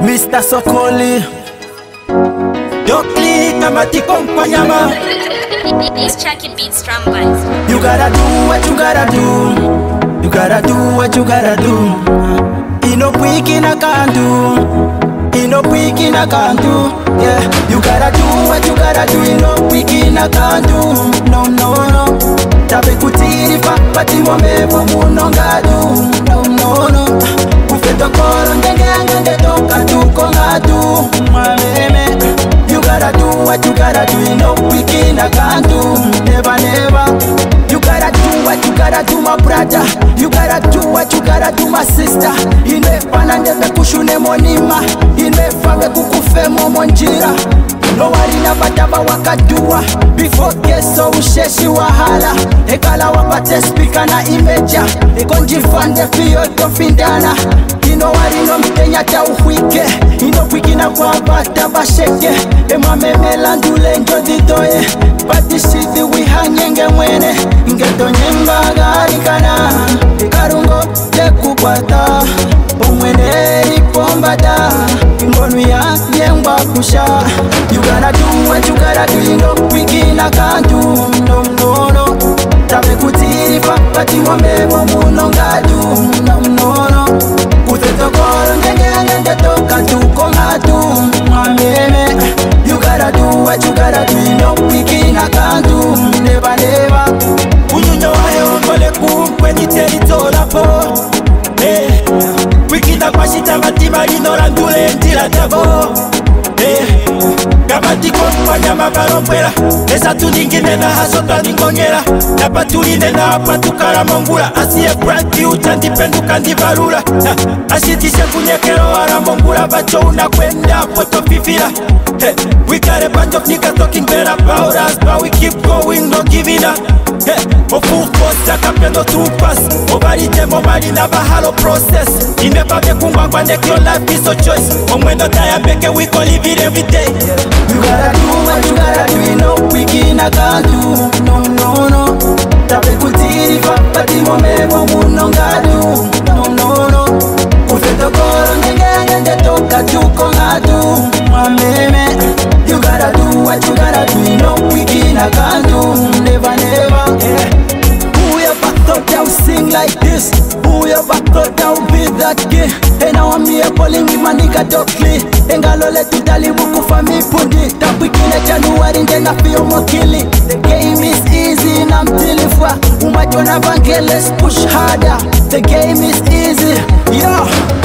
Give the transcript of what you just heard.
Mr. Sokoli Dokli Kamati Kompanyama He's checking beats from buns You gotta do what you gotta do You gotta do what you gotta do Ino quick in a can do Ino quick in a can do Yeah You gotta do what you gotta do Ino quick in a can do No no no Tabe kutirifa Pati mwamevu munongadu No no no Kufetokoro ndenge angendedoro gotta do it no weekend, I can't do never never You gotta do what you gotta do my brother You gotta do what you gotta do my sister Inwe fana ndebe kushune monima Inwe fange kukufe momonjira Nowali na badaba wakajua before keso usheshi wahala ekala wapate spika na imeja ikonjifande fiyo tofindana inowalino mtenya na kwa bata basheke emwamemela ndule njo ditoye patishidi wihanyenge mwene ngetonyenga galikana ikarungo tekukwata omwene lipombada mbonu ya yengwa kusha yugana tu wechugara tuindo wikina kantu mnomnono tamekutilifa patiwomewo munongatu mnomnono kutetokolo ndengeangendetoka tukongatu mwameme yugara tu wechugara tuindo wikina kantu nebane the devil. Yeah. ati kokwanyama balombwela eza tuningimena haso twaningonyela napa tulinena apa tukala mongula asiye brati utandipenduka ndibalula asitise kunyekelo wala mongula baco unakwenda potofifila hey. wikale banjofnika tokingela paoras bawikip going no givina ofurkosa kapendo tupas obalitemo bali na bahalo proces ine babekungwangwa nekyo lapiso choice omwendo tayambeke wikolivile vitei yeah. gotta do, what you gotta do, you know we cannot do. i down, sing like this. Who ever thought I'd be that gay? And now I'm here balling with my nigga Dokli. Engalo let you dali wukufa mi pundi. Tampikile January then I feel more killy. The game is easy and I'm tilifwa. Umajona bange, let's push harder. The game is easy, yeah.